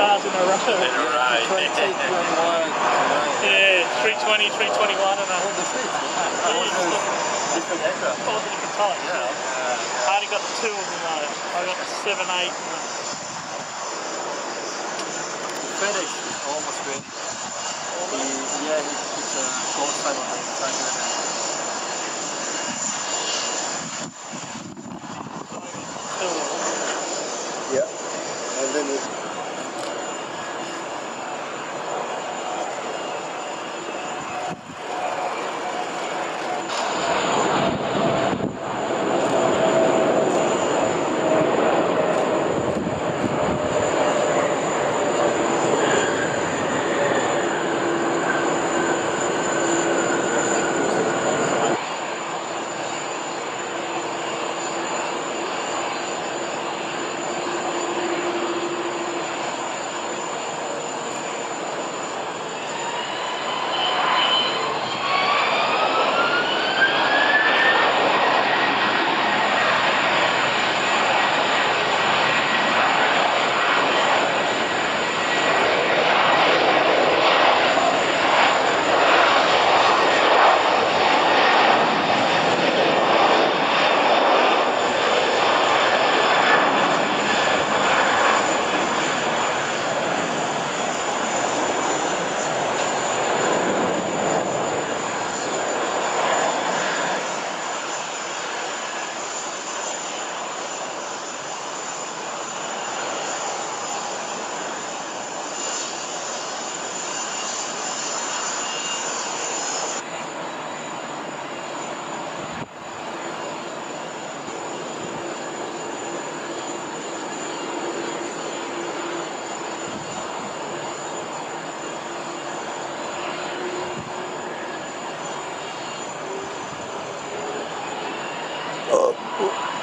stars in a row. In a row. yeah, 320, 321 and a... What this? Different yeah. yeah. I only got two of them though. I got the 7, 8 Finished. FedEx is almost ready. Yeah, he's uh, a gold side on the uh,